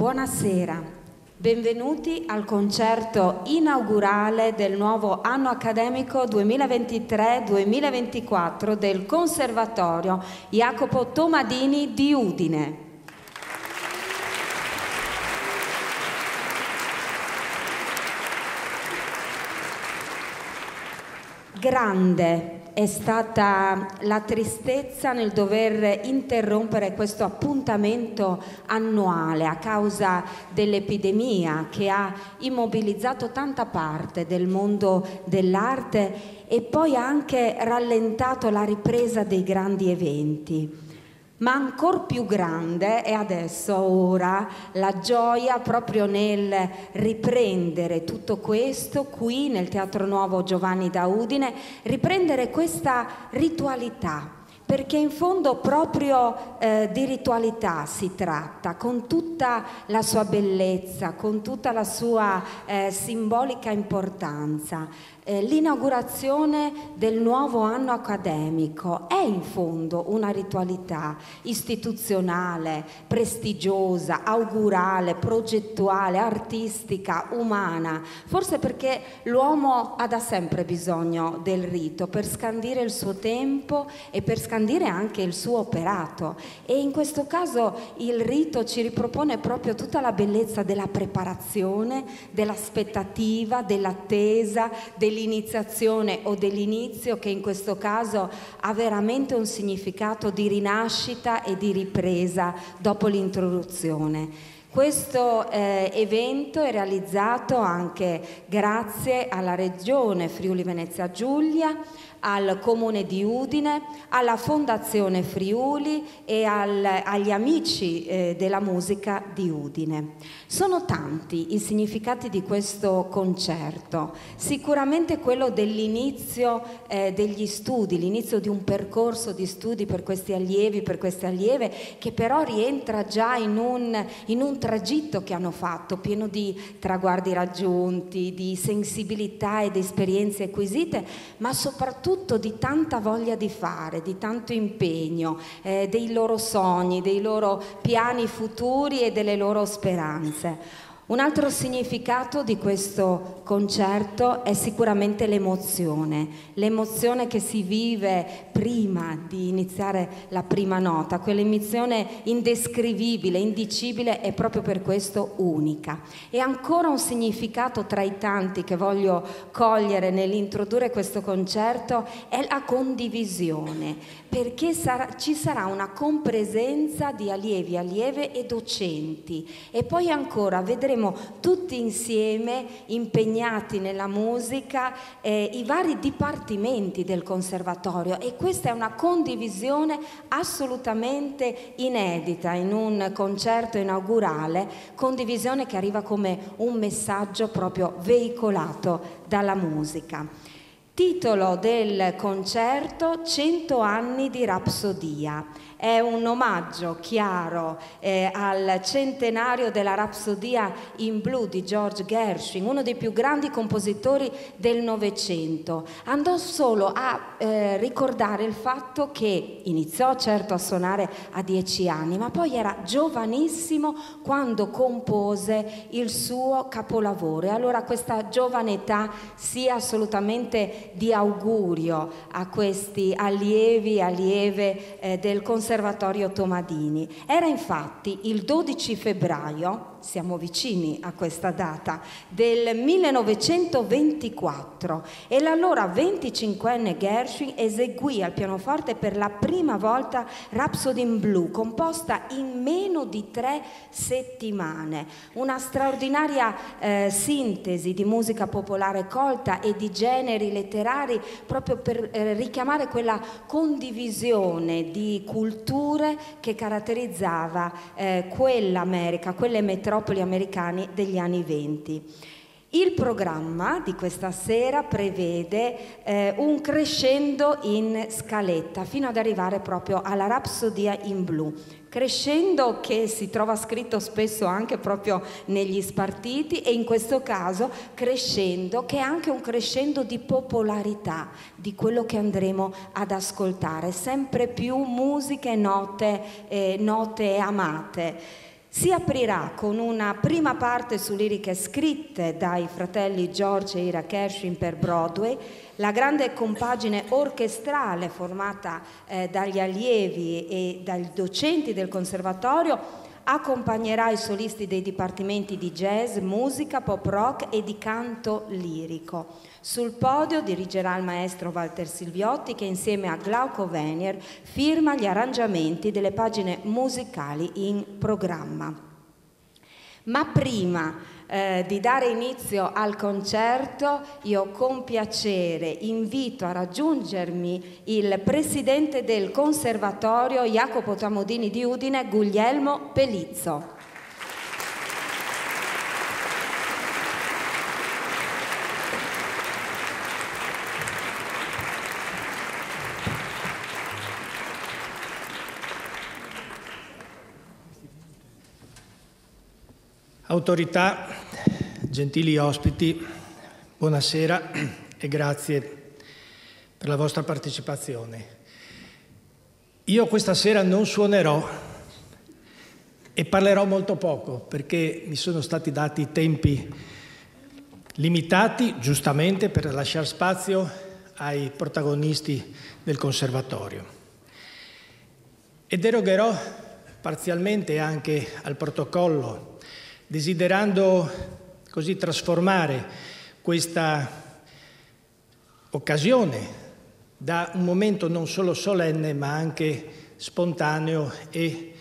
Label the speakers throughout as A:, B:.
A: buonasera. Benvenuti al concerto inaugurale del nuovo anno accademico 2023-2024 del Conservatorio Jacopo Tomadini di Udine. Grande è stata la tristezza nel dover interrompere questo appuntamento annuale a causa dell'epidemia che ha immobilizzato tanta parte del mondo dell'arte e poi ha anche rallentato la ripresa dei grandi eventi ma ancora più grande è adesso, ora, la gioia proprio nel riprendere tutto questo qui nel Teatro Nuovo Giovanni da Udine, riprendere questa ritualità perché in fondo proprio eh, di ritualità si tratta, con tutta la sua bellezza, con tutta la sua eh, simbolica importanza. Eh, l'inaugurazione del nuovo anno accademico. È in fondo una ritualità istituzionale, prestigiosa, augurale, progettuale, artistica, umana, forse perché l'uomo ha da sempre bisogno del rito per scandire il suo tempo e per scandire anche il suo operato. E in questo caso il rito ci ripropone proprio tutta la bellezza della preparazione, dell'aspettativa, dell'attesa, dell'interno dell'iniziazione o dell'inizio che in questo caso ha veramente un significato di rinascita e di ripresa dopo l'introduzione. Questo eh, evento è realizzato anche grazie alla Regione Friuli Venezia Giulia, al Comune di Udine, alla Fondazione Friuli e al, agli amici eh, della musica di Udine. Sono tanti i significati di questo concerto, sicuramente quello dell'inizio eh, degli studi, l'inizio di un percorso di studi per questi allievi, per queste allieve, che però rientra già in un, in un tragitto che hanno fatto, pieno di traguardi raggiunti, di sensibilità ed esperienze acquisite, ma soprattutto di tanta voglia di fare, di tanto impegno, eh, dei loro sogni, dei loro piani futuri e delle loro speranze. 在 Un altro significato di questo concerto è sicuramente l'emozione, l'emozione che si vive prima di iniziare la prima nota, quell'emozione indescrivibile, indicibile e proprio per questo unica. E ancora un significato tra i tanti che voglio cogliere nell'introdurre questo concerto è la condivisione, perché sarà, ci sarà una compresenza di allievi, allieve e docenti e poi ancora vedremo saremo tutti insieme impegnati nella musica, eh, i vari dipartimenti del conservatorio e questa è una condivisione assolutamente inedita in un concerto inaugurale, condivisione che arriva come un messaggio proprio veicolato dalla musica. Titolo del concerto 100 anni di Rapsodia è un omaggio chiaro eh, al centenario della Rapsodia in blu di George Gershwin, uno dei più grandi compositori del Novecento. Andò solo a eh, ricordare il fatto che iniziò certo a suonare a dieci anni, ma poi era giovanissimo quando compose il suo capolavoro. E allora questa giovane età sia assolutamente di augurio a questi allievi, allieve eh, del conservatorio Conservatorio Tomadini. Era infatti il 12 febbraio siamo vicini a questa data, del 1924 e l'allora 25enne Gershwin eseguì al pianoforte per la prima volta Rhapsody in Blue, composta in meno di tre settimane. Una straordinaria eh, sintesi di musica popolare colta e di generi letterari proprio per eh, richiamare quella condivisione di culture che caratterizzava eh, quell'America, quelle metropoli metropoli americani degli anni venti. Il programma di questa sera prevede eh, un crescendo in scaletta fino ad arrivare proprio alla Rapsodia in blu. Crescendo che si trova scritto spesso anche proprio negli spartiti e in questo caso crescendo che è anche un crescendo di popolarità di quello che andremo ad ascoltare, sempre più musiche note, eh, note amate. Si aprirà con una prima parte su liriche scritte dai fratelli George e Ira Kershin per Broadway, la grande compagine orchestrale formata eh, dagli allievi e dai docenti del conservatorio accompagnerà i solisti dei dipartimenti di jazz, musica, pop rock e di canto lirico. Sul podio dirigerà il maestro Walter Silviotti che insieme a Glauco Venier firma gli arrangiamenti delle pagine musicali in programma. Ma prima eh, di dare inizio al concerto, io con piacere invito a raggiungermi il presidente del Conservatorio Jacopo Tamodini di Udine, Guglielmo Pelizzo.
B: Autorità, gentili ospiti, buonasera e grazie per la vostra partecipazione. Io questa sera non suonerò e parlerò molto poco perché mi sono stati dati tempi limitati, giustamente, per lasciare spazio ai protagonisti del conservatorio. E derogherò parzialmente anche al protocollo desiderando così trasformare questa occasione da un momento non solo solenne ma anche spontaneo e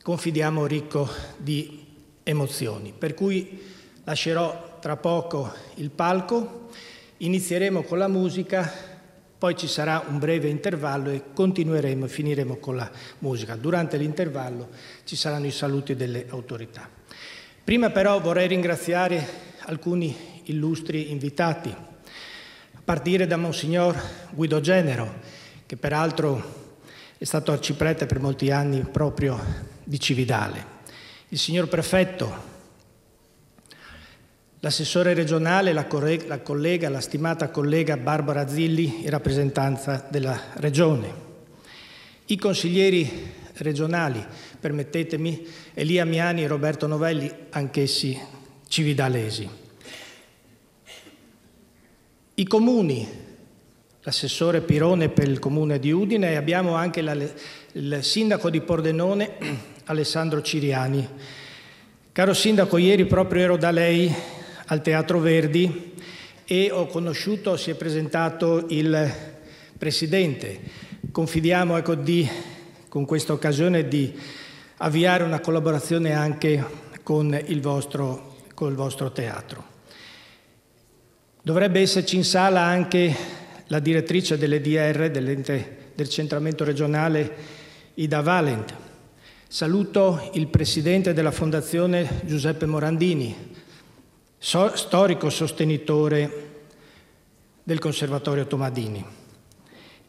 B: confidiamo ricco di emozioni. Per cui lascerò tra poco il palco, inizieremo con la musica, poi ci sarà un breve intervallo e continueremo e finiremo con la musica. Durante l'intervallo ci saranno i saluti delle autorità. Prima però vorrei ringraziare alcuni illustri invitati, a partire da Monsignor Guido Genero, che peraltro è stato arciprete per molti anni proprio di Cividale, il signor Prefetto, l'assessore regionale, la, la collega, la stimata collega Barbara Zilli in rappresentanza della Regione, i consiglieri regionali, permettetemi, Elia Miani e Roberto Novelli, anch'essi cividalesi. I comuni, l'assessore Pirone per il comune di Udine e abbiamo anche la, il sindaco di Pordenone, Alessandro Ciriani. Caro sindaco, ieri proprio ero da lei al Teatro Verdi e ho conosciuto, si è presentato il presidente. Confidiamo ecco, di, con questa occasione di avviare una collaborazione anche con il vostro, con il vostro teatro. Dovrebbe esserci in sala anche la direttrice dell'EDR, dell'ente del centramento regionale, Ida Valent. Saluto il presidente della Fondazione Giuseppe Morandini, storico sostenitore del Conservatorio Tomadini.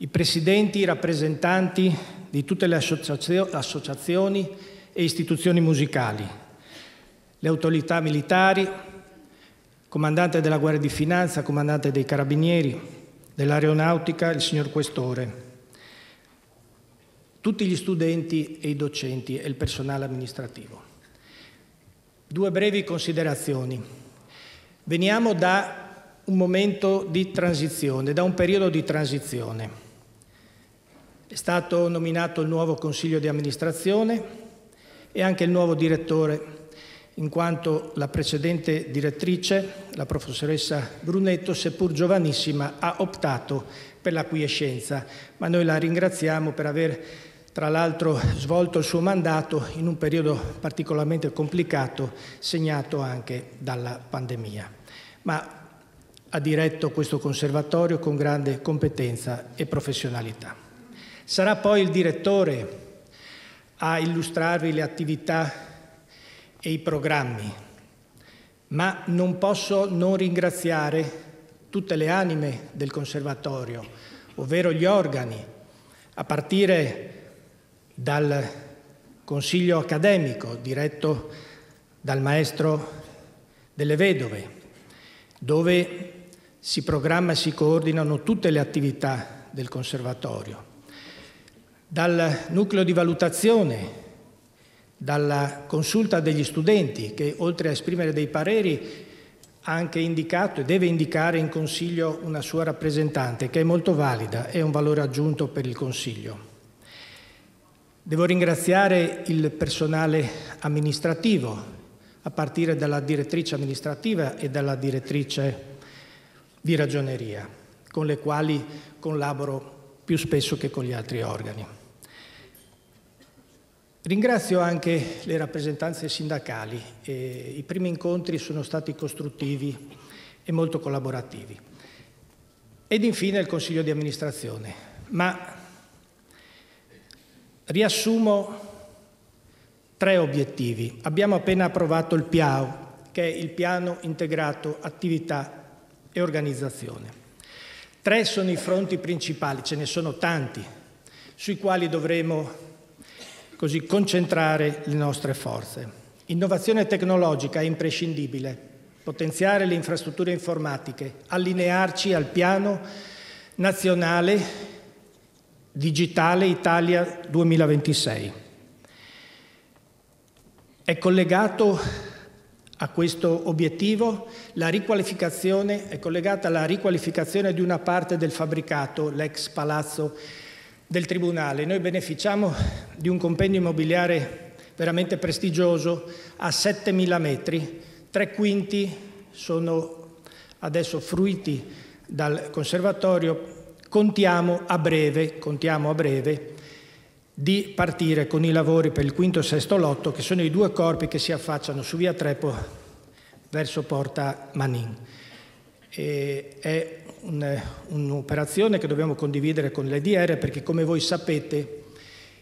B: I presidenti, i rappresentanti di tutte le associazioni e istituzioni musicali, le autorità militari, comandante della Guardia di Finanza, comandante dei Carabinieri, dell'Aeronautica, il signor Questore, tutti gli studenti e i docenti e il personale amministrativo. Due brevi considerazioni. Veniamo da un momento di transizione, da un periodo di transizione. È stato nominato il nuovo Consiglio di amministrazione e anche il nuovo direttore, in quanto la precedente direttrice, la professoressa Brunetto, seppur giovanissima, ha optato per la quiescenza, ma noi la ringraziamo per aver tra l'altro svolto il suo mandato in un periodo particolarmente complicato, segnato anche dalla pandemia. Ma ha diretto questo conservatorio con grande competenza e professionalità. Sarà poi il direttore a illustrarvi le attività e i programmi, ma non posso non ringraziare tutte le anime del conservatorio, ovvero gli organi, a partire dal consiglio accademico diretto dal maestro delle vedove, dove si programma e si coordinano tutte le attività del conservatorio dal nucleo di valutazione dalla consulta degli studenti che oltre a esprimere dei pareri ha anche indicato e deve indicare in Consiglio una sua rappresentante che è molto valida, è un valore aggiunto per il Consiglio. Devo ringraziare il personale amministrativo, a partire dalla direttrice amministrativa e dalla direttrice di ragioneria, con le quali collaboro più spesso che con gli altri organi. Ringrazio anche le rappresentanze sindacali. Eh, I primi incontri sono stati costruttivi e molto collaborativi. Ed infine il Consiglio di amministrazione. Ma riassumo tre obiettivi. Abbiamo appena approvato il PIAO, che è il Piano Integrato Attività e Organizzazione. Tre sono i fronti principali, ce ne sono tanti, sui quali dovremo così concentrare le nostre forze. Innovazione tecnologica è imprescindibile, potenziare le infrastrutture informatiche, allinearci al piano nazionale digitale Italia 2026. È collegato a questo obiettivo la riqualificazione, è collegata alla riqualificazione di una parte del fabbricato, l'ex palazzo del Tribunale. Noi beneficiamo di un compendio immobiliare veramente prestigioso a 7.000 metri, tre quinti sono adesso fruiti dal conservatorio, contiamo a breve, contiamo a breve di partire con i lavori per il quinto e sesto lotto, che sono i due corpi che si affacciano su via Trepo verso Porta Manin. E è un'operazione che dobbiamo condividere con l'EDR perché come voi sapete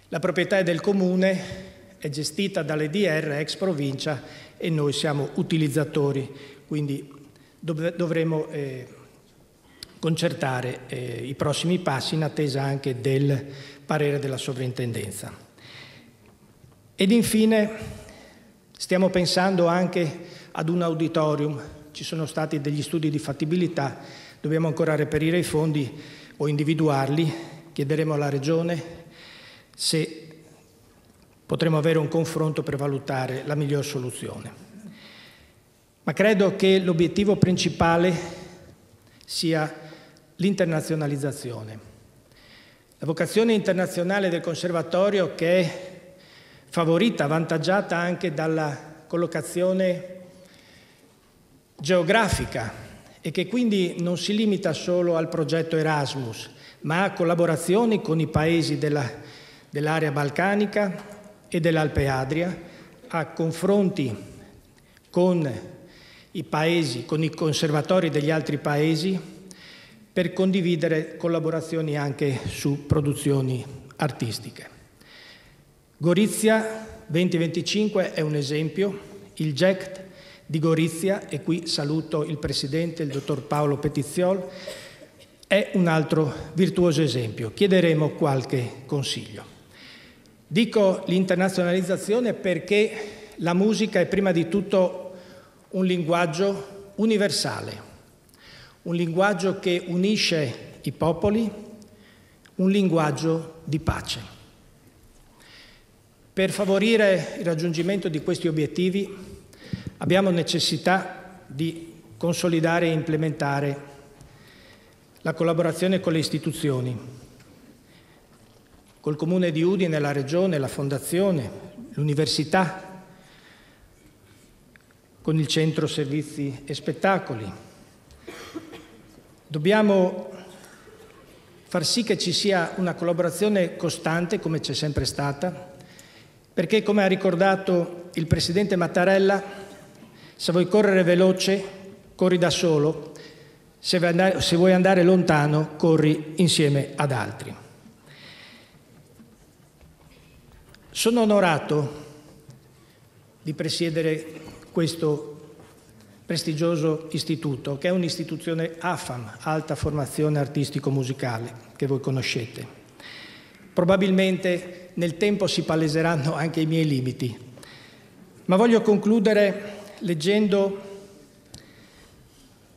B: la proprietà è del comune, è gestita dall'EDR, ex provincia e noi siamo utilizzatori, quindi dov- dovremo eh, concertare eh, i prossimi passi in attesa anche del parere della sovrintendenza. Ed infine stiamo pensando anche ad un auditorium, ci sono stati degli studi di fattibilità Dobbiamo ancora reperire i fondi o individuarli, chiederemo alla Regione se potremo avere un confronto per valutare la miglior soluzione. Ma credo che l'obiettivo principale sia l'internazionalizzazione. La vocazione internazionale del conservatorio che è favorita, avvantaggiata anche dalla collocazione geografica e che quindi non si limita solo al progetto Erasmus, ma a collaborazioni con i paesi della, dell'area balcanica e dell'Alpe Adria, a confronti con i paesi, con i conservatori degli altri paesi, per condividere collaborazioni anche su produzioni artistiche. Gorizia 2025 è un esempio, il GECT di Gorizia, e qui saluto il Presidente, il Dottor Paolo Petiziol, è un altro virtuoso esempio. Chiederemo qualche consiglio. Dico l'internazionalizzazione perché la musica è prima di tutto un linguaggio universale, un linguaggio che unisce i popoli, un linguaggio di pace. Per favorire il raggiungimento di questi obiettivi Abbiamo necessità di consolidare e implementare la collaborazione con le istituzioni, col Comune di Udine, la Regione, la Fondazione, l'Università, con il Centro Servizi e Spettacoli. Dobbiamo far sì che ci sia una collaborazione costante, come c'è sempre stata, perché, come ha ricordato il Presidente Mattarella, se vuoi correre veloce, corri da solo, se vuoi, andare, se vuoi andare lontano, corri insieme ad altri. Sono onorato di presiedere questo prestigioso istituto, che è un'istituzione AFAM, Alta Formazione Artistico-Musicale, che voi conoscete. Probabilmente nel tempo si paleseranno anche i miei limiti, ma voglio concludere leggendo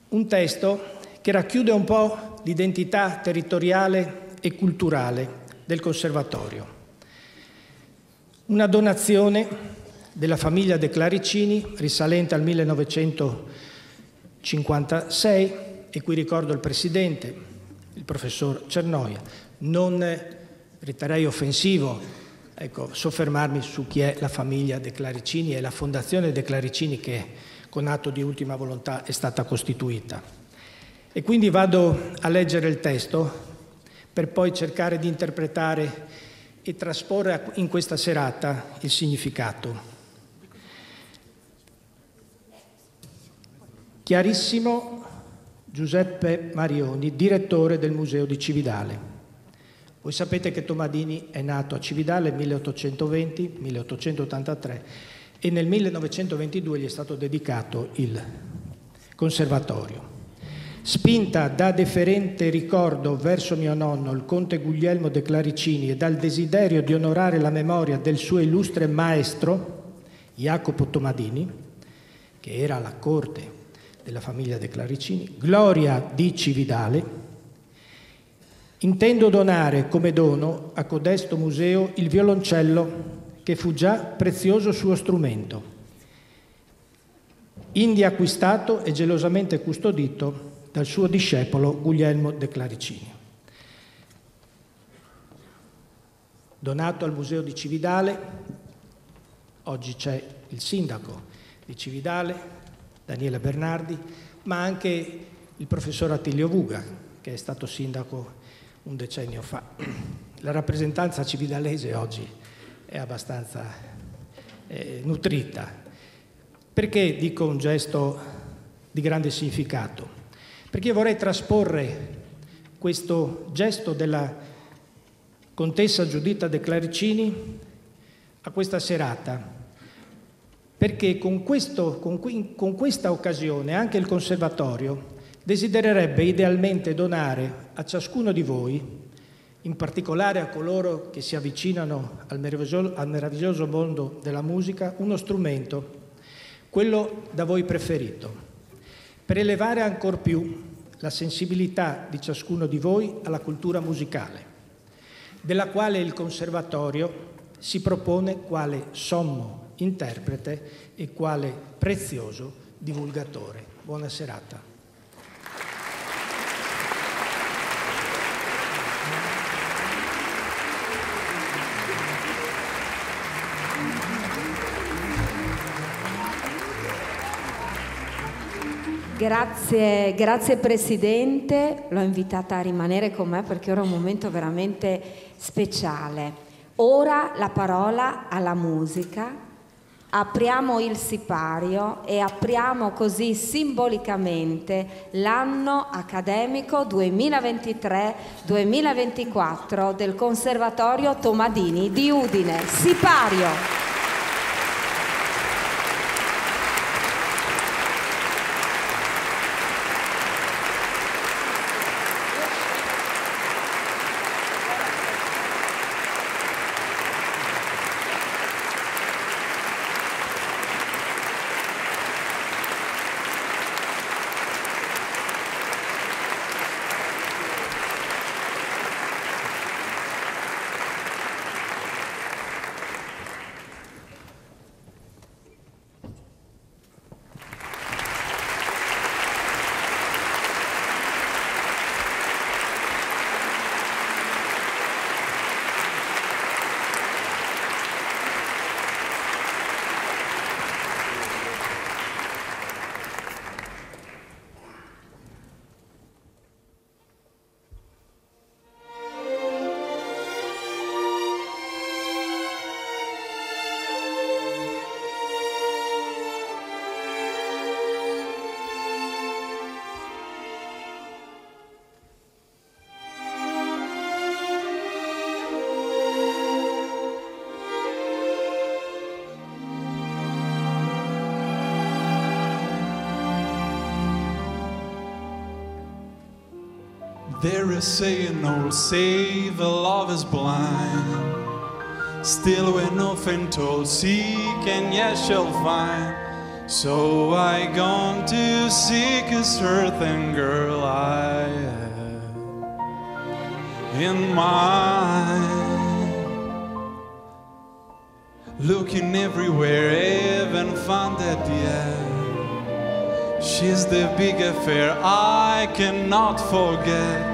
B: un testo che racchiude un po' l'identità territoriale e culturale del conservatorio. Una donazione della famiglia De Claricini risalente al 1956 e qui ricordo il presidente, il professor Cernoia. Non riterrei offensivo ecco, soffermarmi su chi è la famiglia De Claricini e la fondazione De Claricini che con atto di ultima volontà è stata costituita. E quindi vado a leggere il testo per poi cercare di interpretare e trasporre in questa serata il significato. Chiarissimo Giuseppe Marioni, direttore del Museo di Cividale. Voi sapete che Tomadini è nato a Cividale nel 1820-1883 e nel 1922 gli è stato dedicato il conservatorio. Spinta da deferente ricordo verso mio nonno, il conte Guglielmo de Claricini, e dal desiderio di onorare la memoria del suo illustre maestro, Jacopo Tomadini, che era alla corte della famiglia de Claricini, Gloria di Cividale, intendo donare come dono a codesto museo il violoncello che fu già prezioso suo strumento, indi acquistato e gelosamente custodito dal suo discepolo Guglielmo de Claricini. Donato al Museo di Cividale, oggi c'è il sindaco di Cividale, Daniele Bernardi, ma anche il professor Attilio Vuga, che è stato sindaco un decennio fa. La rappresentanza cividalese oggi è abbastanza eh, nutrita. Perché dico un gesto di grande significato? perché io vorrei trasporre questo gesto della contessa Giuditta De Claricini a questa serata, perché con, questo, con, con questa occasione anche il Conservatorio desidererebbe idealmente donare a ciascuno di voi, in particolare a coloro che si avvicinano al meraviglioso, al meraviglioso mondo della musica, uno strumento, quello da voi preferito per elevare ancor più la sensibilità di ciascuno di voi alla cultura musicale, della quale il Conservatorio si propone quale sommo interprete e quale prezioso divulgatore. Buona serata.
A: Grazie, grazie Presidente, l'ho invitata a rimanere con me perché ora è un momento veramente speciale. Ora la parola alla musica, apriamo il sipario e apriamo così simbolicamente l'anno accademico 2023-2024 del Conservatorio Tomadini di Udine. Sipario!
C: say an old oh, savior, love is blind. Still when nothing told, seek and ye shall find. So I gone to seek a certain girl I had in mind. Looking everywhere, even found that yeah. She's the big affair I cannot forget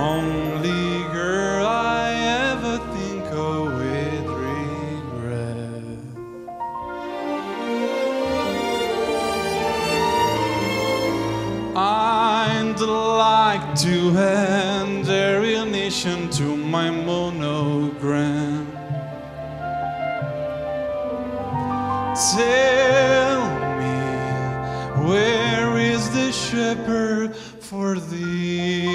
C: only girl I ever think of with regret. I'd like to hand the real to my monogram. Tell me, where is the shepherd for thee?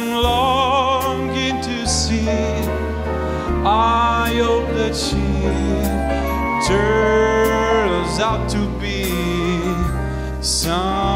C: am longing to see. I hope that she turns out to be some.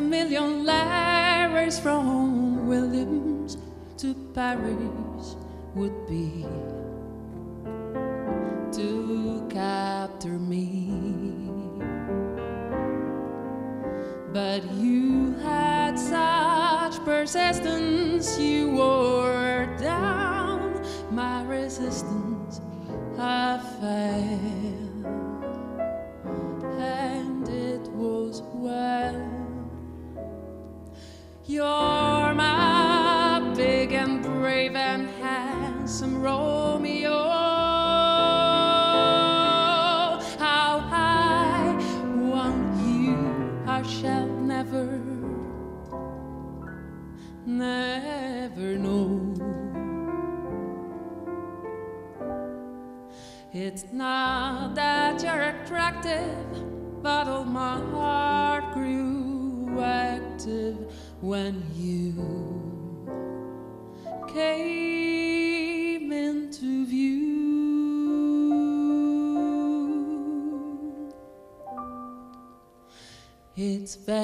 D: a million letters from Williams to Paris would be. It's very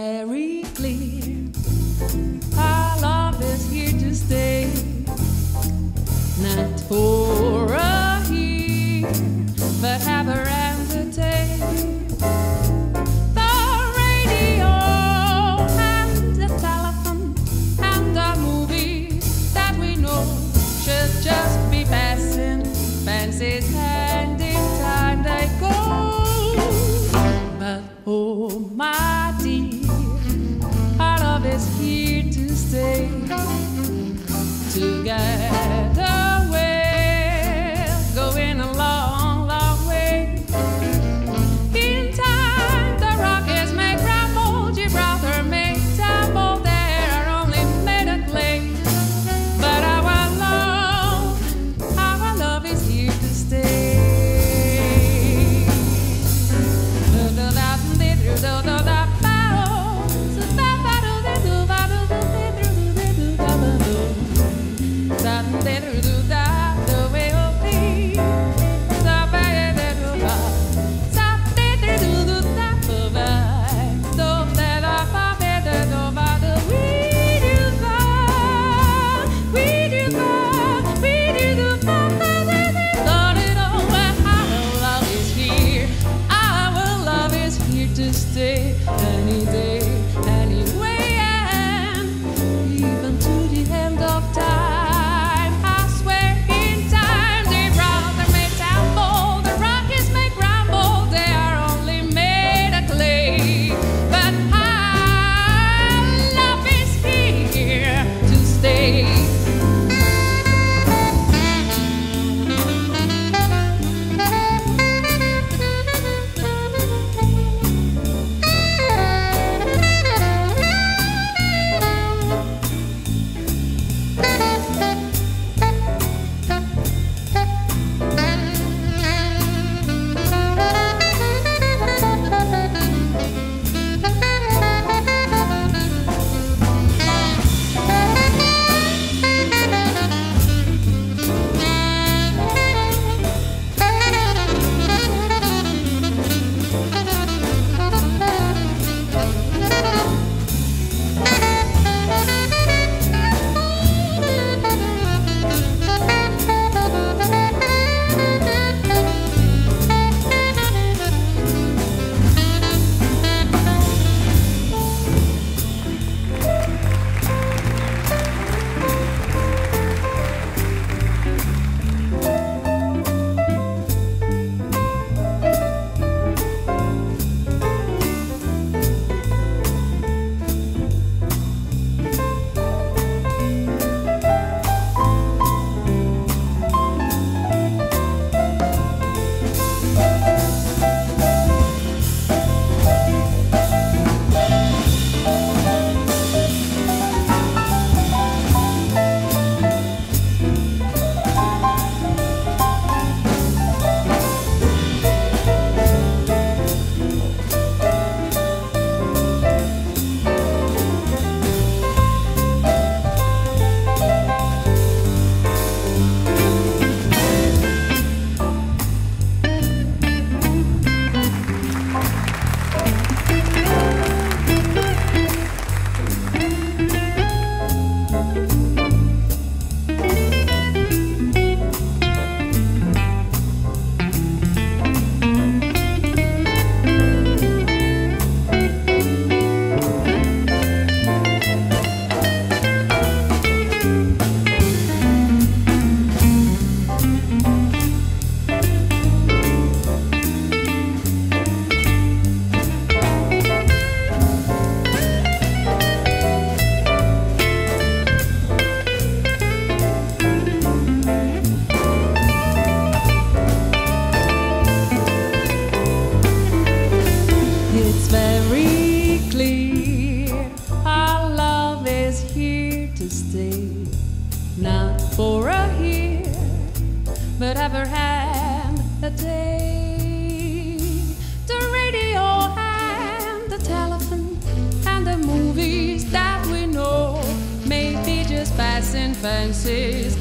D: fancies,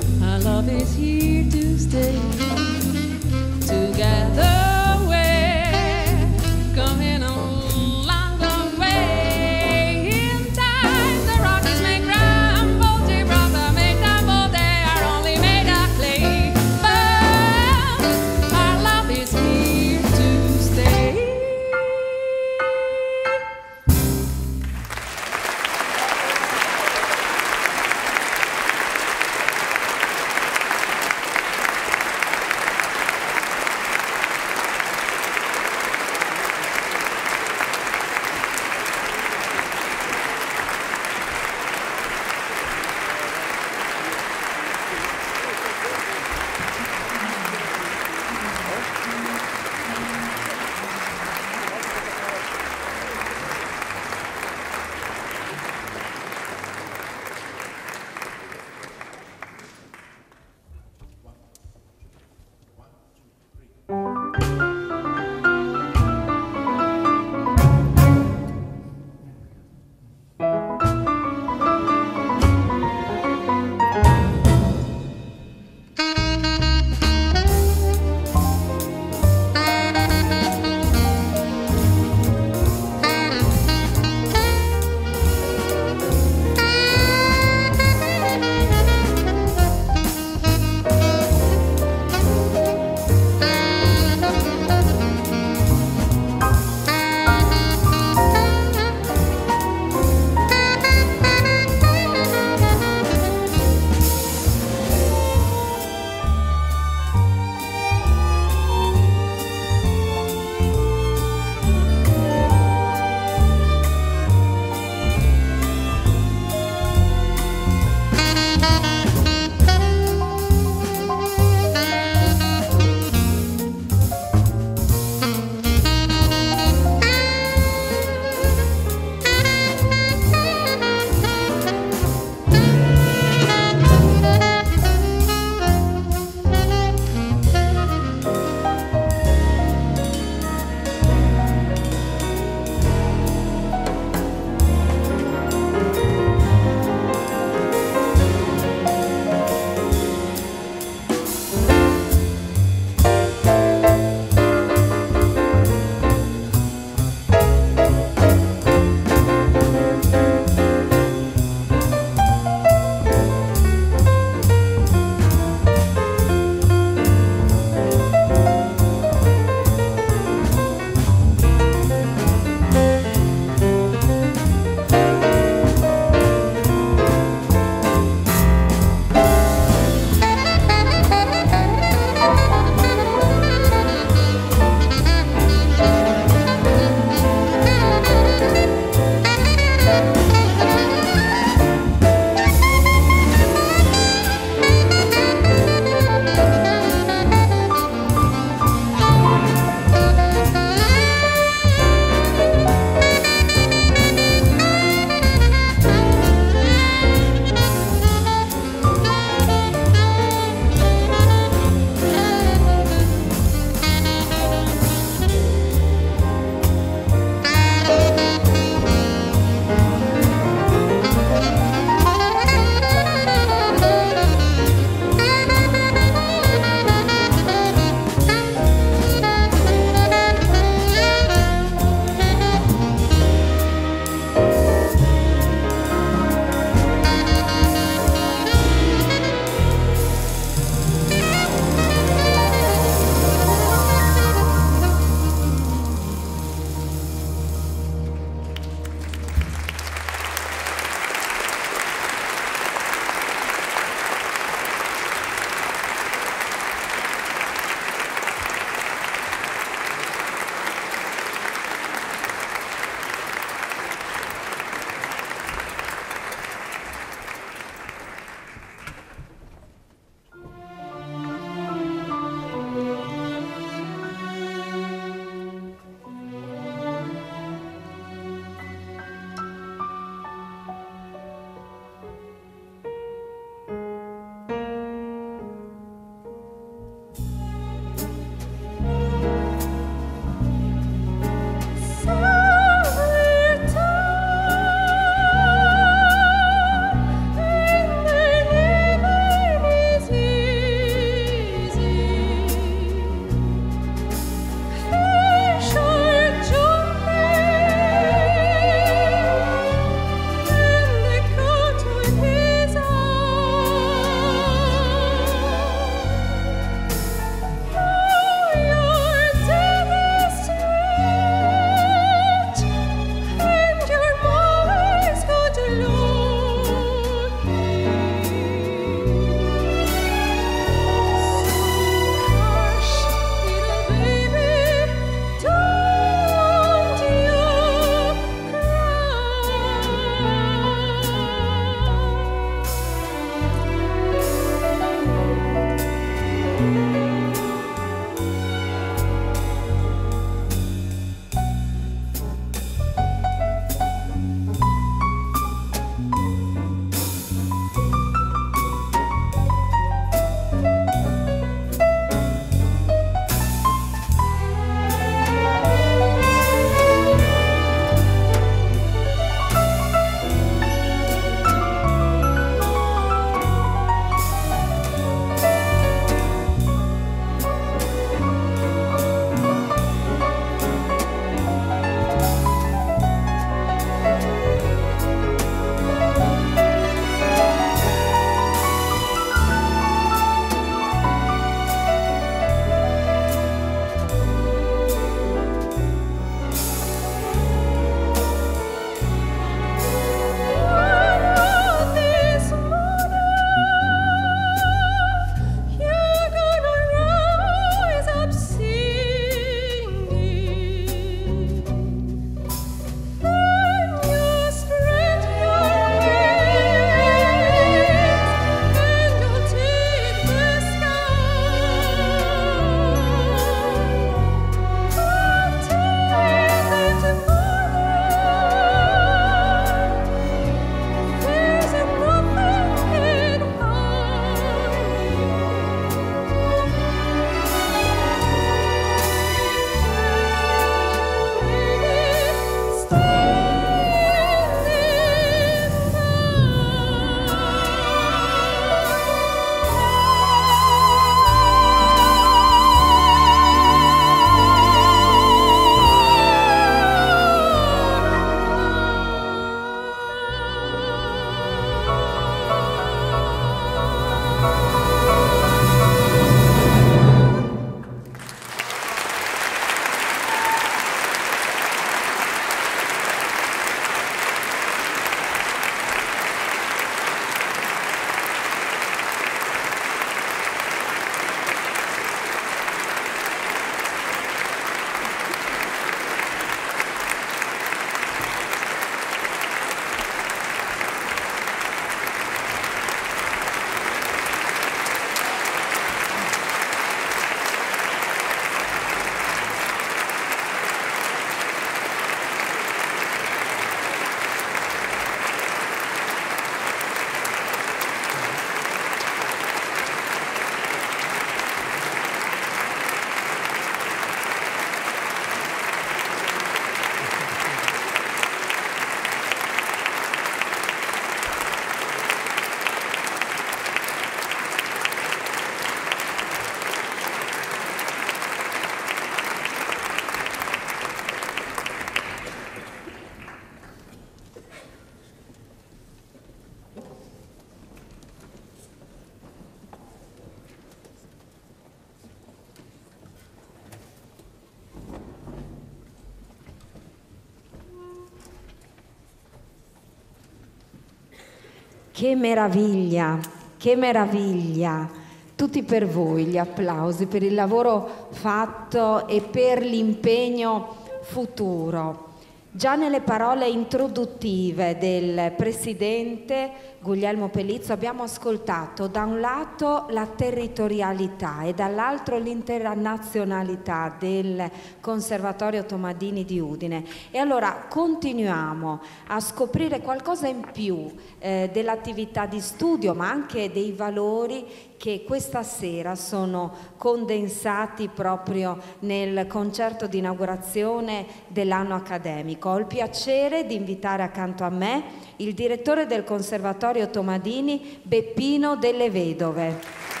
A: Che meraviglia, che meraviglia. Tutti per voi gli applausi per il lavoro fatto e per l'impegno futuro. Già nelle parole introduttive del Presidente Guglielmo Pellizzo abbiamo ascoltato da un lato la territorialità e dall'altro l'internazionalità del Conservatorio Tomadini di Udine. E allora continuiamo a scoprire qualcosa in più eh, dell'attività di studio ma anche dei valori che questa sera sono condensati proprio nel concerto di inaugurazione dell'anno accademico. Ho il piacere di invitare accanto a me il direttore del Conservatorio Tomadini, Beppino delle Vedove.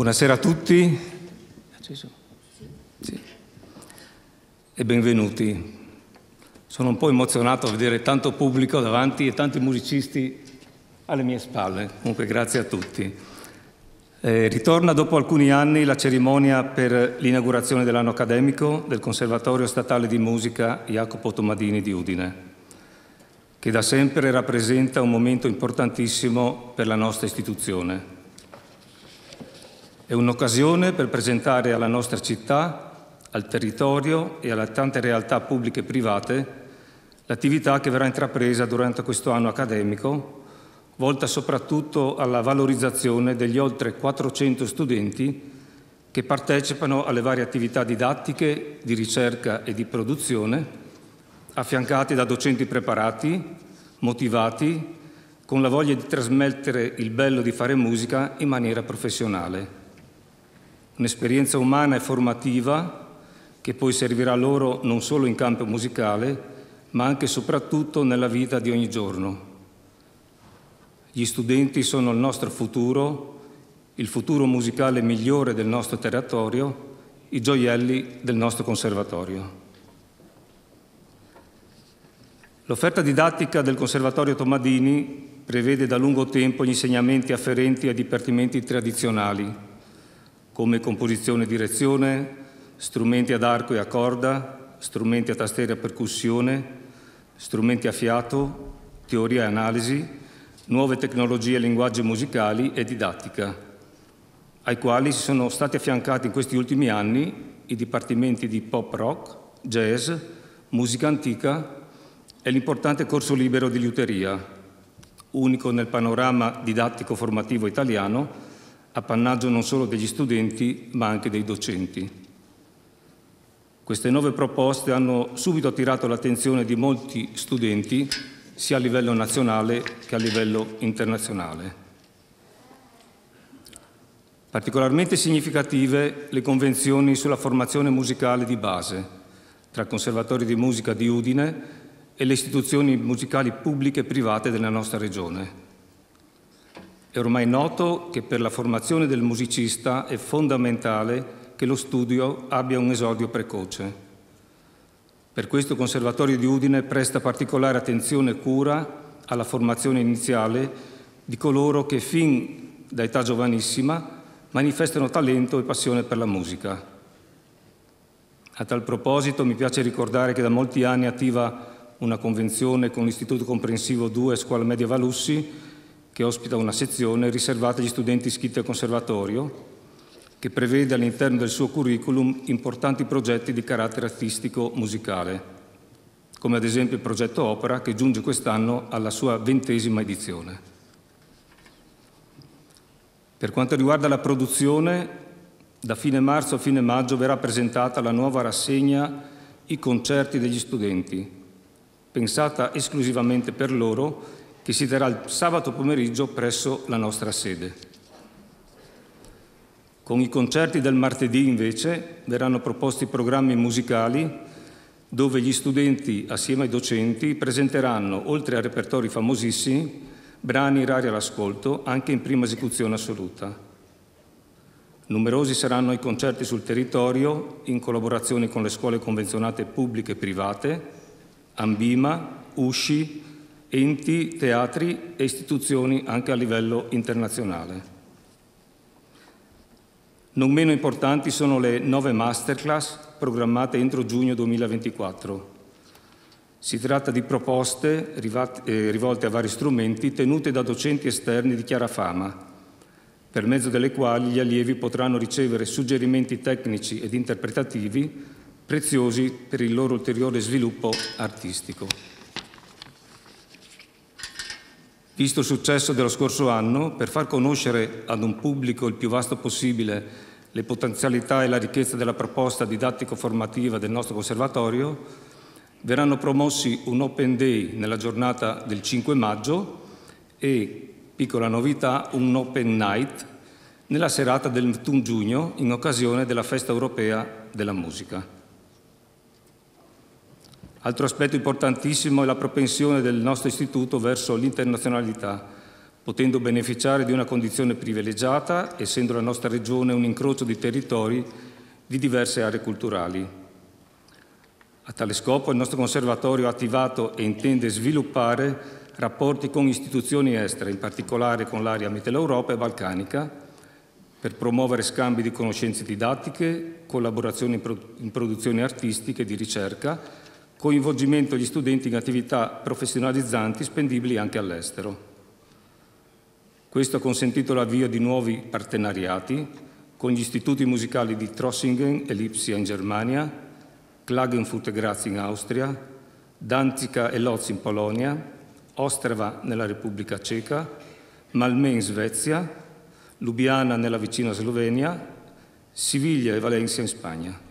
E: Buonasera a tutti Sì. e benvenuti. Sono un po' emozionato a vedere tanto pubblico davanti e tanti musicisti alle mie spalle. Comunque grazie a tutti. Eh, ritorna dopo alcuni anni la cerimonia per l'inaugurazione dell'anno accademico del Conservatorio Statale di Musica Jacopo Tomadini di Udine, che da sempre rappresenta un momento importantissimo per la nostra istituzione. È un'occasione per presentare alla nostra città, al territorio e alle tante realtà pubbliche e private l'attività che verrà intrapresa durante questo anno accademico, volta soprattutto alla valorizzazione degli oltre 400 studenti che partecipano alle varie attività didattiche, di ricerca e di produzione, affiancati da docenti preparati, motivati, con la voglia di trasmettere il bello di fare musica in maniera professionale un'esperienza umana e formativa che poi servirà loro non solo in campo musicale, ma anche e soprattutto nella vita di ogni giorno. Gli studenti sono il nostro futuro, il futuro musicale migliore del nostro territorio, i gioielli del nostro conservatorio. L'offerta didattica del Conservatorio Tomadini prevede da lungo tempo gli insegnamenti afferenti ai dipartimenti tradizionali, come composizione e direzione, strumenti ad arco e a corda, strumenti a tastiera e percussione, strumenti a fiato, teoria e analisi, nuove tecnologie e linguaggi musicali e didattica, ai quali si sono stati affiancati in questi ultimi anni i dipartimenti di pop rock, jazz, musica antica e l'importante corso libero di liuteria, unico nel panorama didattico formativo italiano appannaggio non solo degli studenti ma anche dei docenti. Queste nuove proposte hanno subito attirato l'attenzione di molti studenti sia a livello nazionale che a livello internazionale. Particolarmente significative le convenzioni sulla formazione musicale di base tra il Conservatorio di Musica di Udine e le istituzioni musicali pubbliche e private della nostra regione. È ormai noto che per la formazione del musicista è fondamentale che lo studio abbia un esordio precoce. Per questo il Conservatorio di Udine presta particolare attenzione e cura alla formazione iniziale di coloro che fin da età giovanissima manifestano talento e passione per la musica. A tal proposito mi piace ricordare che da molti anni attiva una convenzione con l'Istituto Comprensivo 2 Scuola Media Valussi che ospita una sezione riservata agli studenti iscritti al conservatorio, che prevede all'interno del suo curriculum importanti progetti di carattere artistico musicale, come ad esempio il progetto Opera che giunge quest'anno alla sua ventesima edizione. Per quanto riguarda la produzione, da fine marzo a fine maggio verrà presentata la nuova rassegna I concerti degli studenti, pensata esclusivamente per loro, che si terrà il sabato pomeriggio presso la nostra sede. Con i concerti del martedì, invece, verranno proposti programmi musicali dove gli studenti, assieme ai docenti, presenteranno, oltre a repertori famosissimi, brani rari all'ascolto, anche in prima esecuzione assoluta. Numerosi saranno i concerti sul territorio in collaborazione con le scuole convenzionate pubbliche e private, Ambima, USCI, enti, teatri e istituzioni anche a livello internazionale. Non meno importanti sono le nove masterclass programmate entro giugno 2024. Si tratta di proposte eh, rivolte a vari strumenti tenute da docenti esterni di chiara fama, per mezzo delle quali gli allievi potranno ricevere suggerimenti tecnici ed interpretativi preziosi per il loro ulteriore sviluppo artistico. Visto il successo dello scorso anno, per far conoscere ad un pubblico il più vasto possibile le potenzialità e la ricchezza della proposta didattico-formativa del nostro conservatorio, verranno promossi un Open Day nella giornata del 5 maggio e Piccola novità, un Open Night nella serata del 21 giugno in occasione della Festa Europea della Musica. Altro aspetto importantissimo è la propensione del nostro istituto verso l'internazionalità, potendo beneficiare di una condizione privilegiata, essendo la nostra regione un incrocio di territori di diverse aree culturali. A tale scopo il nostro conservatorio ha attivato e intende sviluppare rapporti con istituzioni estere, in particolare con l'area Mitteleuropa e balcanica, per promuovere scambi di conoscenze didattiche, collaborazioni in, pro- in produzioni artistiche e di ricerca, coinvolgimento degli studenti in attività professionalizzanti spendibili anche all'estero. Questo ha consentito l'avvio di nuovi partenariati con gli istituti musicali di Trossingen e Lipsia in Germania, Klagenfurt e Graz in Austria, Danzica e Lodz in Polonia, Ostrava nella Repubblica Ceca, Malmö in Svezia, Lubiana nella vicina Slovenia, Siviglia e Valencia in Spagna.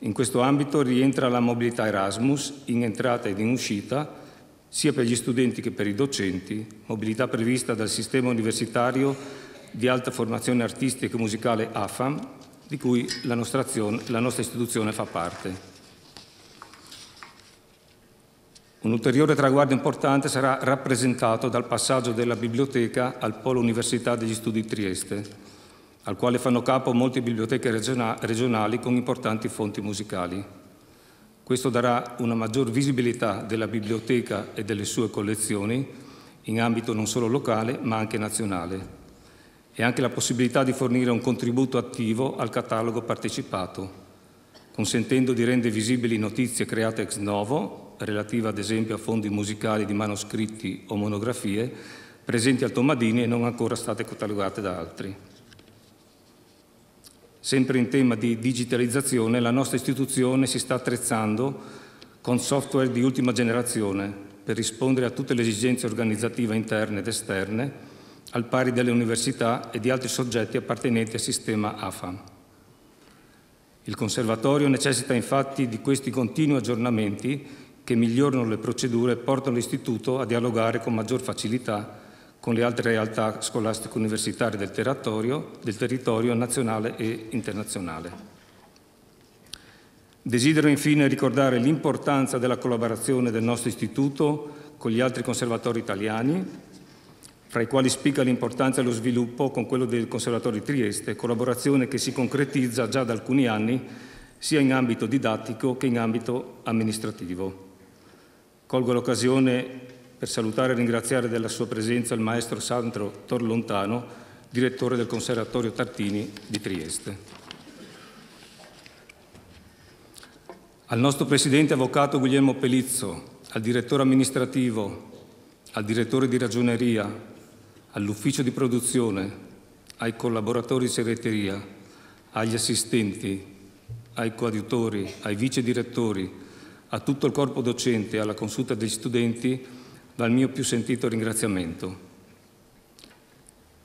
E: In questo ambito rientra la mobilità Erasmus in entrata ed in uscita, sia per gli studenti che per i docenti, mobilità prevista dal sistema universitario di alta formazione artistica e musicale AFAM, di cui la nostra, azione, la nostra istituzione fa parte. Un ulteriore traguardo importante sarà rappresentato dal passaggio della biblioteca al Polo Università degli Studi di Trieste, al quale fanno capo molte biblioteche regionali con importanti fonti musicali. Questo darà una maggior visibilità della biblioteca e delle sue collezioni in ambito non solo locale ma anche nazionale e anche la possibilità di fornire un contributo attivo al catalogo partecipato, consentendo di rendere visibili notizie create ex novo relativa ad esempio a fondi musicali di manoscritti o monografie presenti al Tomadini e non ancora state catalogate da altri. Sempre in tema di digitalizzazione, la nostra istituzione si sta attrezzando con software di ultima generazione per rispondere a tutte le esigenze organizzative interne ed esterne, al pari delle università e di altri soggetti appartenenti al sistema AFAM. Il Conservatorio necessita infatti di questi continui aggiornamenti che migliorano le procedure e portano l'Istituto a dialogare con maggior facilità con le altre realtà scolastiche universitarie del territorio, del territorio nazionale e internazionale. Desidero infine ricordare l'importanza della collaborazione del nostro istituto con gli altri conservatori italiani, fra i quali spicca l'importanza dello sviluppo con quello del Conservatorio di Trieste, collaborazione che si concretizza già da alcuni anni sia in ambito didattico che in ambito amministrativo. Colgo l'occasione per salutare e ringraziare della sua presenza il maestro Sandro Torlontano, direttore del Conservatorio Tartini di Trieste. Al nostro presidente avvocato Guglielmo Pelizzo, al direttore amministrativo, al direttore di ragioneria, all'ufficio di produzione, ai collaboratori di segreteria, agli assistenti, ai coadiutori, ai vice direttori, a tutto il corpo docente e alla consulta degli studenti va il mio più sentito ringraziamento.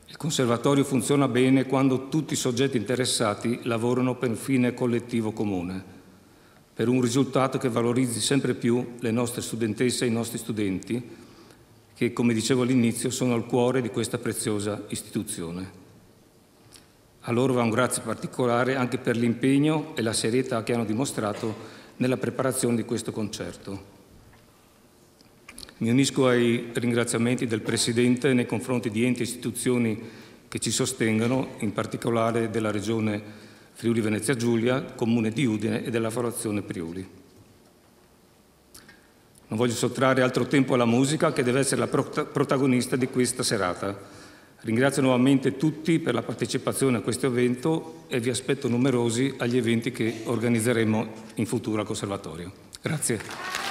E: Il conservatorio funziona bene quando tutti i soggetti interessati lavorano per un fine collettivo comune. per un risultato che valorizzi sempre più le nostre studentesse e i nostri studenti, che, come dicevo all'inizio, sono al cuore di questa preziosa istituzione. A loro va un grazie particolare anche per l'impegno e la serietà che hanno dimostrato nella preparazione di questo concerto. Mi unisco ai ringraziamenti del Presidente nei confronti di enti e istituzioni che ci sostengono, in particolare della Regione Friuli Venezia Giulia, Comune di Udine e della Fondazione Priuli. Non voglio sottrarre altro tempo alla musica che deve essere la protagonista di questa serata. Ringrazio nuovamente tutti per la partecipazione a questo evento e vi aspetto numerosi agli eventi che organizzeremo in futuro al Conservatorio. Grazie.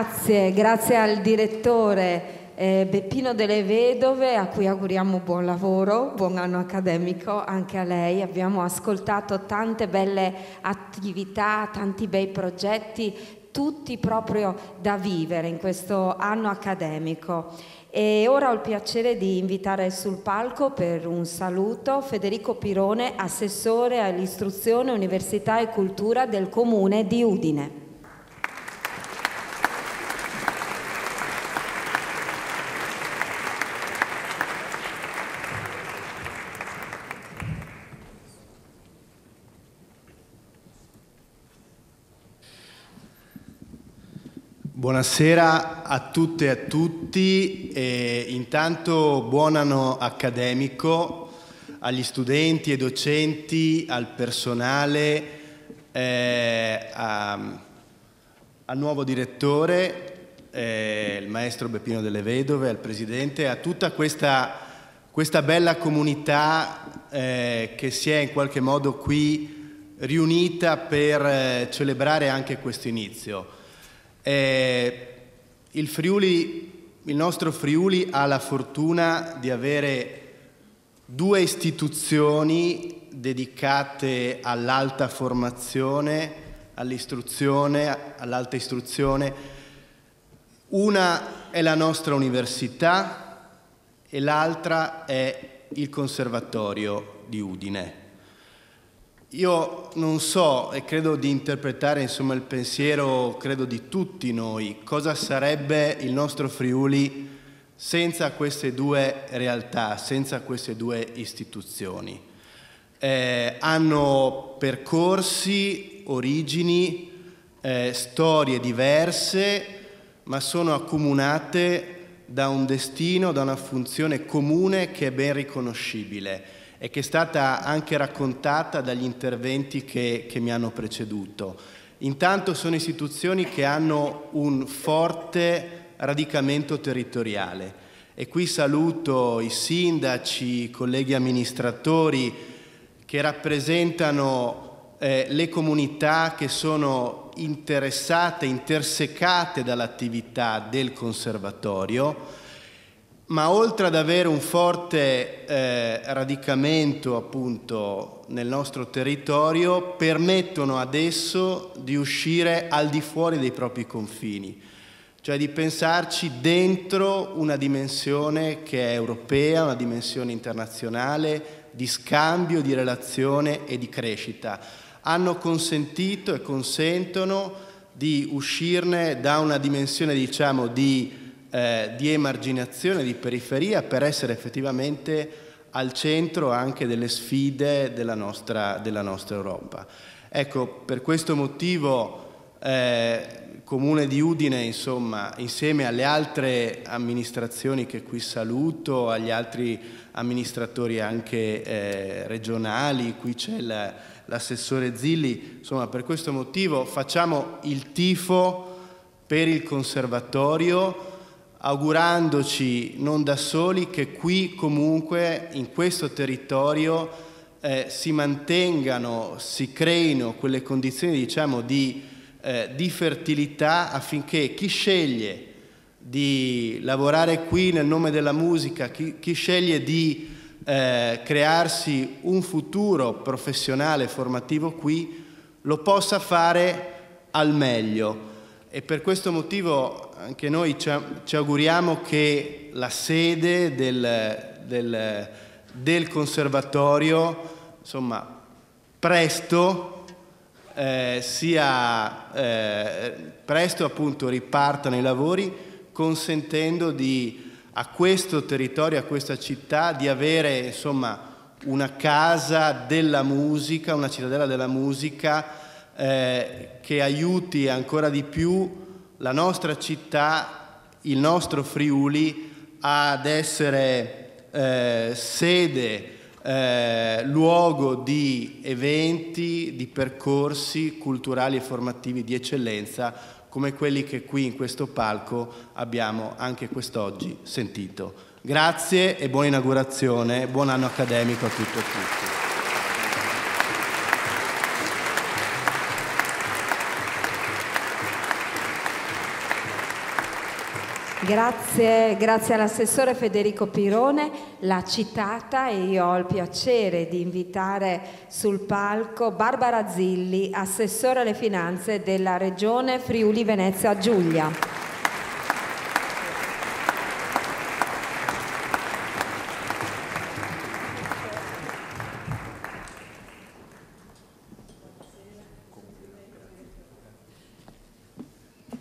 A: Grazie, grazie al direttore eh, Beppino delle Vedove a cui auguriamo buon lavoro, buon anno accademico anche a lei. Abbiamo ascoltato tante belle attività, tanti bei progetti, tutti proprio da vivere in questo anno accademico. E ora ho il piacere di invitare sul palco per un saluto Federico Pirone, assessore all'istruzione, università e cultura del comune di Udine.
F: Buonasera a tutte e a tutti, e intanto buon anno accademico agli studenti e docenti, al personale, eh, a, al nuovo direttore, eh, il maestro Beppino delle Vedove, al presidente, a tutta questa, questa bella comunità eh, che si è in qualche modo qui riunita per eh, celebrare anche questo inizio. Eh, il Friuli, il nostro Friuli ha la fortuna di avere due istituzioni dedicate all'alta formazione, all'istruzione, all'alta istruzione. Una è la nostra università e l'altra è il Conservatorio di Udine. Io non so e credo di interpretare insomma, il pensiero, credo di tutti noi, cosa sarebbe il nostro Friuli senza queste due realtà, senza queste due istituzioni. Eh, hanno percorsi, origini, eh, storie diverse, ma sono accomunate da un destino, da una funzione comune che è ben riconoscibile e che è stata anche raccontata dagli interventi che, che mi hanno preceduto. Intanto sono istituzioni che hanno un forte radicamento territoriale e qui saluto i sindaci, i colleghi amministratori che rappresentano eh, le comunità che sono interessate, intersecate dall'attività del conservatorio ma oltre ad avere un forte eh, radicamento appunto nel nostro territorio, permettono adesso di uscire al di fuori dei propri confini, cioè di pensarci dentro una dimensione che è europea, una dimensione internazionale, di scambio, di relazione e di crescita. Hanno consentito e consentono di uscirne da una dimensione diciamo di eh, di emarginazione, di periferia, per essere effettivamente al centro anche delle sfide della nostra, della nostra Europa. Ecco, per questo motivo eh, Comune di Udine, insomma, insieme alle altre amministrazioni che qui saluto, agli altri amministratori anche eh, regionali, qui c'è l'assessore Zilli, insomma, per questo motivo facciamo il tifo per il conservatorio augurandoci non da soli che qui comunque in questo territorio eh, si mantengano, si creino quelle condizioni diciamo di, eh, di fertilità affinché chi sceglie di lavorare qui nel nome della musica, chi, chi sceglie di eh, crearsi un futuro professionale formativo qui, lo possa fare al meglio. E per questo motivo anche noi ci, auguriamo che la sede del, del, del conservatorio, insomma, presto eh, sia eh, presto appunto ripartano i lavori consentendo di, a questo territorio, a questa città, di avere insomma una casa della musica, una cittadella della musica eh, che aiuti ancora di più la nostra città, il nostro Friuli ad essere eh, sede, eh, luogo di eventi, di percorsi culturali e formativi di eccellenza come quelli che qui in questo palco abbiamo anche quest'oggi sentito. Grazie e buona inaugurazione, buon anno accademico a tutti e a tutti.
A: Grazie, grazie all'assessore Federico Pirone, l'ha citata e io ho il piacere di invitare sul palco Barbara Zilli, assessore alle finanze della Regione Friuli Venezia Giulia.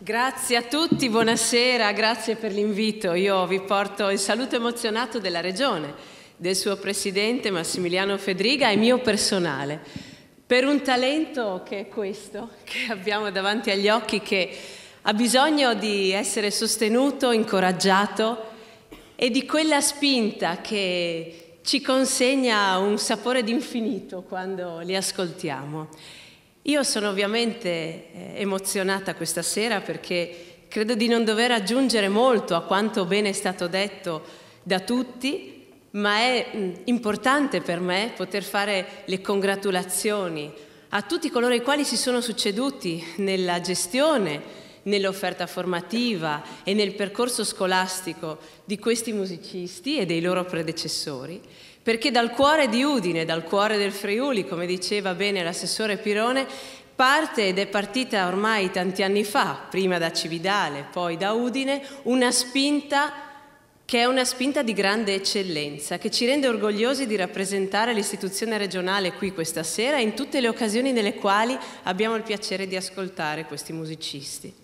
G: Grazie a tutti, buonasera, grazie per l'invito. Io vi porto il saluto emozionato della Regione, del suo Presidente Massimiliano Fedriga e mio personale, per un talento che è questo, che abbiamo davanti agli occhi, che ha bisogno di essere sostenuto, incoraggiato e di quella spinta che ci consegna un sapore d'infinito quando li ascoltiamo. Io sono ovviamente eh, emozionata questa sera perché credo di non dover aggiungere molto a quanto bene è stato detto da tutti, ma è mh, importante per me poter fare le congratulazioni a tutti coloro i quali si sono succeduti nella gestione, nell'offerta formativa e nel percorso scolastico di questi musicisti e dei loro predecessori perché dal cuore di Udine, dal cuore del Friuli, come diceva bene l'assessore Pirone, parte ed è partita ormai tanti anni fa, prima da Cividale, poi da Udine, una spinta che è una spinta di grande eccellenza, che ci rende orgogliosi di rappresentare l'istituzione regionale qui questa sera in tutte le occasioni nelle quali abbiamo il piacere di ascoltare questi musicisti.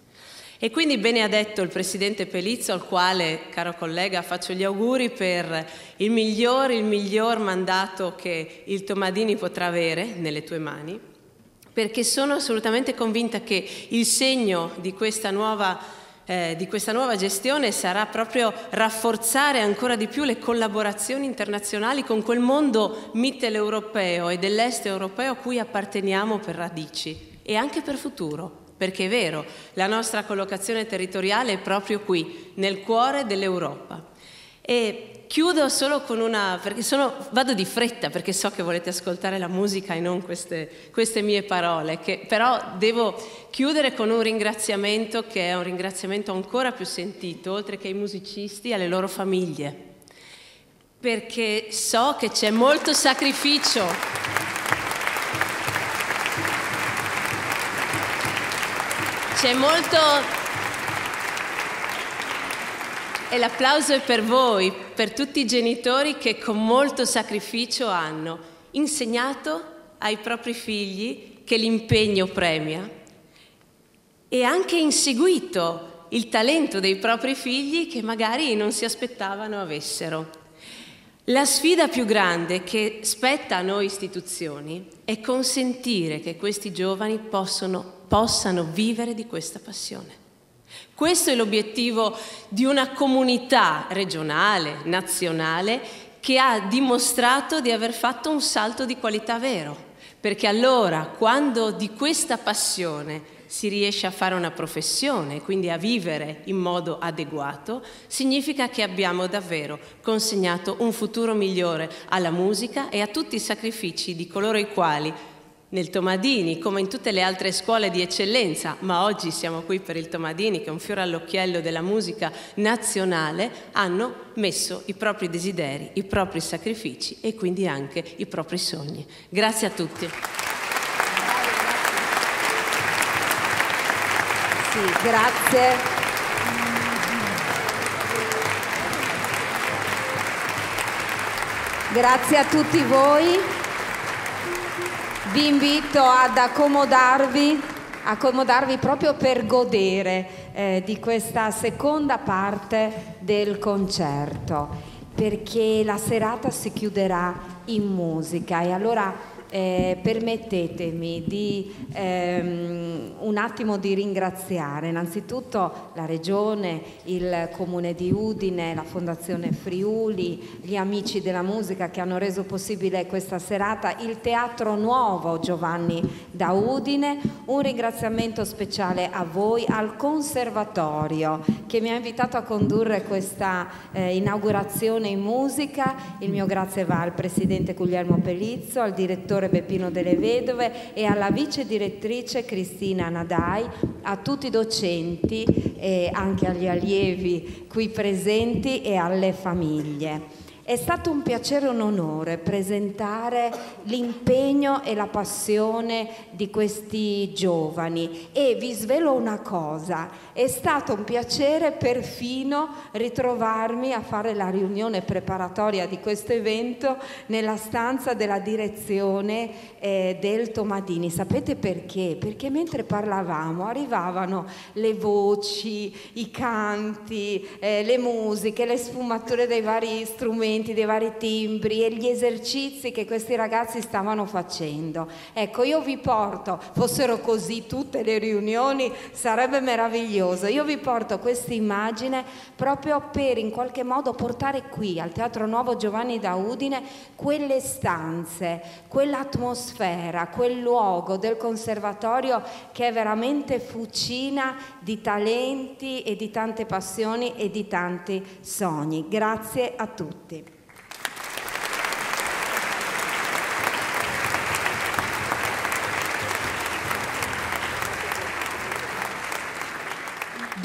G: E quindi bene ha detto il Presidente Pelizzo, al quale, caro collega, faccio gli auguri per il miglior, il miglior mandato che il Tomadini potrà avere nelle tue mani, perché sono assolutamente convinta che il segno di questa nuova eh, di questa nuova gestione sarà proprio rafforzare ancora di più le collaborazioni internazionali con quel mondo mitteleuropeo e dell'est europeo a cui apparteniamo per radici e anche per futuro perché è vero, la nostra collocazione territoriale è proprio qui, nel cuore dell'Europa. E chiudo solo con una, perché sono, vado di fretta perché so che volete ascoltare la musica e non queste, queste mie parole, che, però devo chiudere con un ringraziamento che è un ringraziamento ancora più sentito, oltre che ai musicisti, alle loro famiglie, perché so che c'è molto sacrificio C'è molto... E l'applauso è per voi, per tutti i genitori che con molto sacrificio hanno insegnato ai propri figli che l'impegno premia e anche inseguito il talento dei propri figli che magari non si aspettavano avessero. La sfida più grande che spetta a noi istituzioni è consentire che questi giovani possano possano vivere di questa passione. Questo è l'obiettivo di una comunità regionale, nazionale, che ha dimostrato di aver fatto un salto di qualità vero, perché allora quando di questa passione si riesce a fare una professione, quindi a vivere in modo adeguato, significa che abbiamo davvero consegnato un futuro migliore alla musica e a tutti i sacrifici di coloro i quali nel Tomadini, come in tutte le altre scuole di eccellenza, ma oggi siamo qui per il Tomadini, che è un fiore all'occhiello della musica nazionale, hanno messo i propri desideri, i propri sacrifici e quindi anche i propri sogni. Grazie a tutti.
A: Sì, grazie. Grazie a tutti voi. Vi invito ad accomodarvi, accomodarvi proprio per godere eh, di questa seconda parte del concerto, perché la serata si chiuderà in musica. E allora eh, permettetemi di ehm, un attimo di ringraziare innanzitutto la Regione, il Comune di Udine, la Fondazione Friuli, gli amici della musica che hanno reso possibile questa serata, il Teatro Nuovo Giovanni da Udine, un ringraziamento speciale a voi, al Conservatorio che mi ha invitato a condurre questa eh, inaugurazione in musica, il mio grazie va al Presidente Guglielmo Pelizzo, al Direttore Beppino delle Vedove e alla vice direttrice Cristina Nadai, a tutti i docenti e anche agli allievi qui presenti e alle famiglie. È stato un piacere e un onore presentare l'impegno e la passione di questi giovani e vi svelo una cosa, è stato un piacere perfino ritrovarmi a fare la riunione preparatoria di questo evento nella stanza della direzione eh, del Tomadini. Sapete perché? Perché mentre parlavamo arrivavano le voci, i canti, eh, le musiche, le sfumature dei vari strumenti dei vari timbri e gli esercizi che questi ragazzi stavano facendo. Ecco, io vi porto, fossero così tutte le riunioni, sarebbe meraviglioso. Io vi porto questa immagine proprio per in qualche modo portare qui al Teatro Nuovo Giovanni da Udine quelle stanze, quell'atmosfera, quel luogo del conservatorio che è veramente fucina di talenti e di tante passioni e di tanti sogni. Grazie a tutti.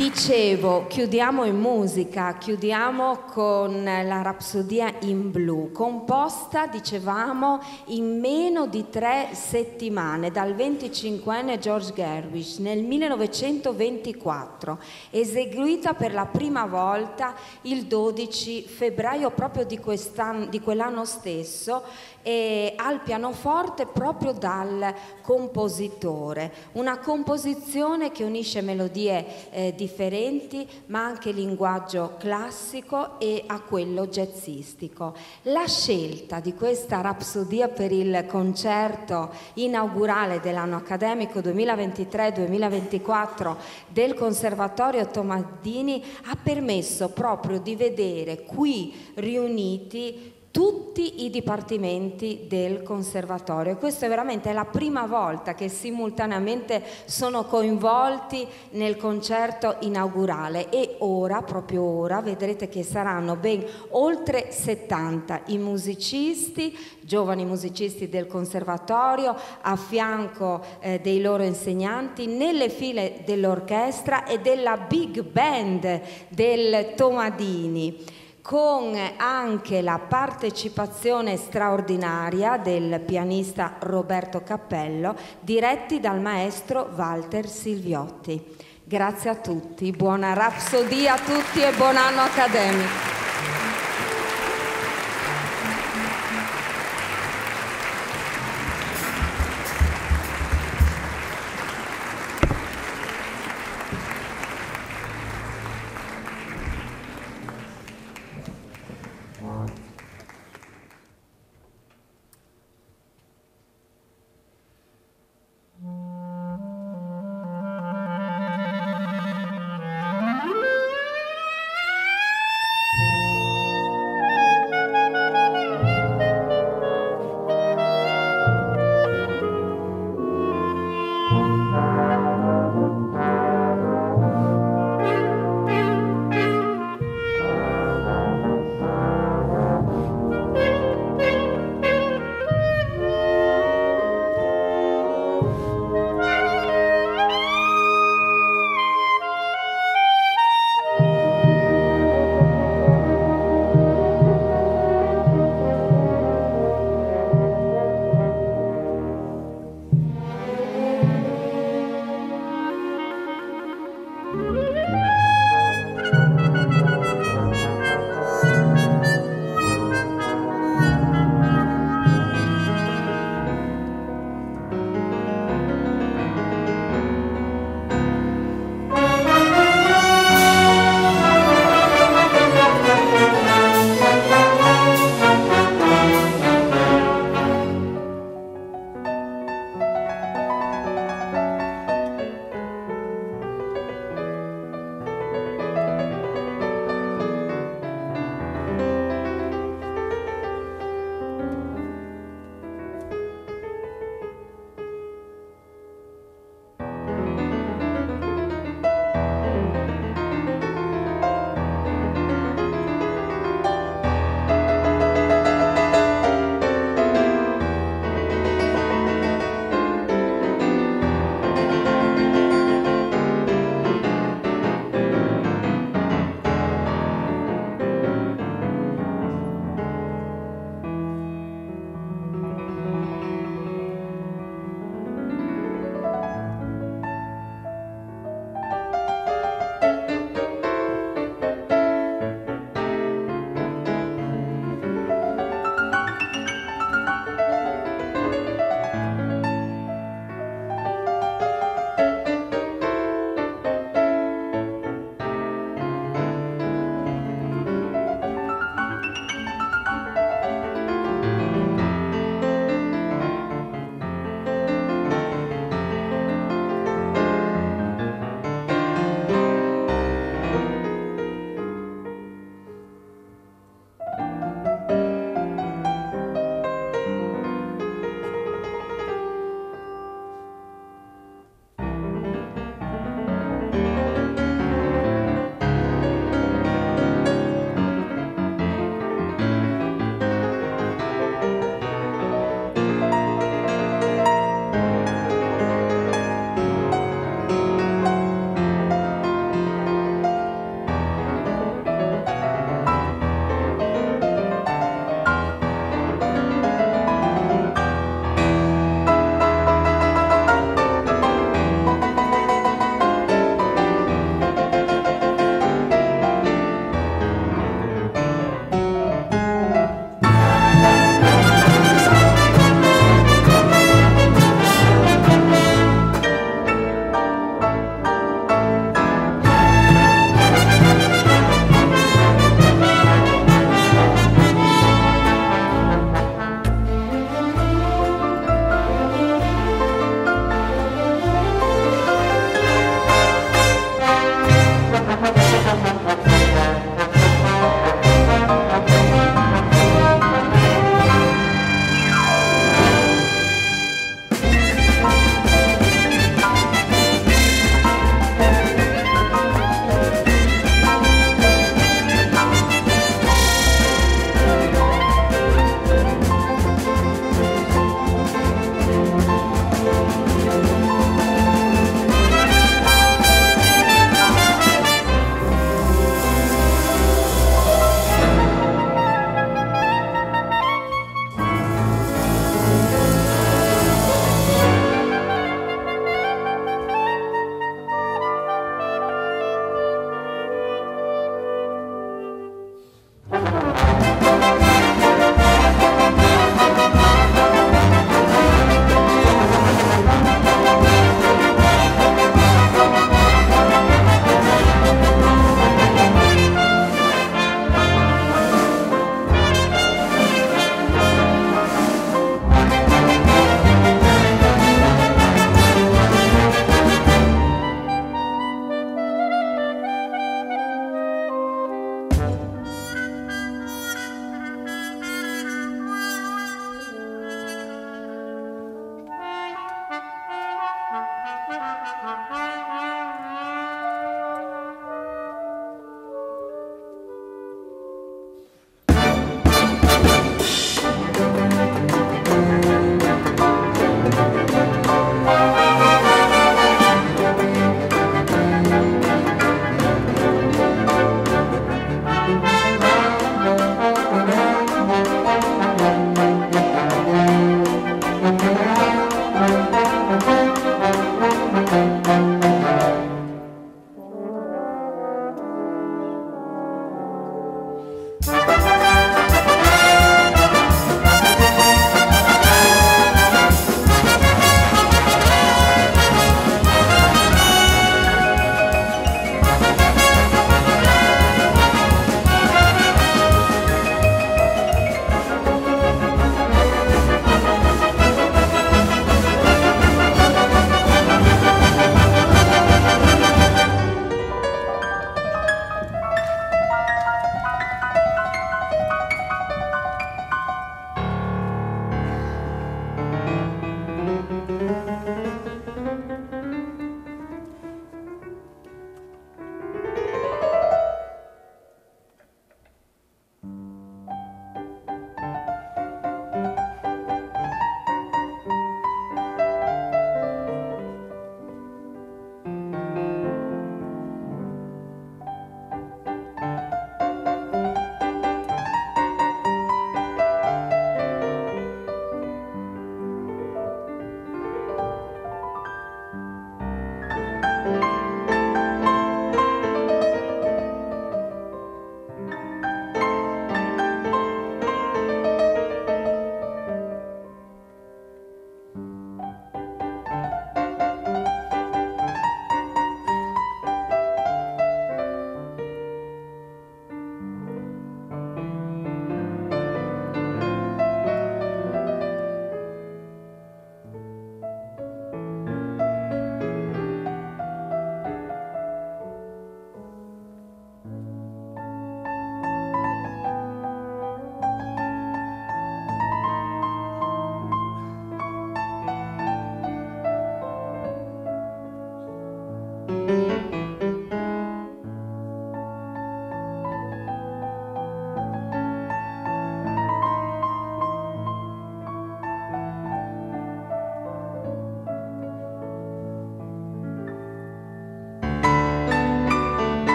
A: Dicevo, chiudiamo in musica, chiudiamo con la Rapsodia in blu, composta, dicevamo, in meno di tre settimane dal 25enne George Gerwish nel 1924, eseguita per la prima volta il 12 febbraio proprio di, di quell'anno stesso e al pianoforte proprio dal compositore. Una composizione che unisce melodie eh, differenti ma anche linguaggio classico e a quello jazzistico. La scelta di questa rapsodia per il concerto inaugurale dell'anno accademico 2023-2024 del Conservatorio Tomadini ha permesso proprio di vedere qui riuniti tutti i dipartimenti del conservatorio. Questa è veramente la prima volta che simultaneamente sono coinvolti nel concerto inaugurale e ora, proprio ora, vedrete che saranno ben oltre 70 i musicisti, giovani musicisti del conservatorio, a fianco eh, dei loro insegnanti, nelle file dell'orchestra e della big band del Tomadini con anche la partecipazione straordinaria del pianista Roberto Cappello, diretti dal maestro Walter Silviotti. Grazie a tutti, buona rapsodia a tutti e buon anno accademico.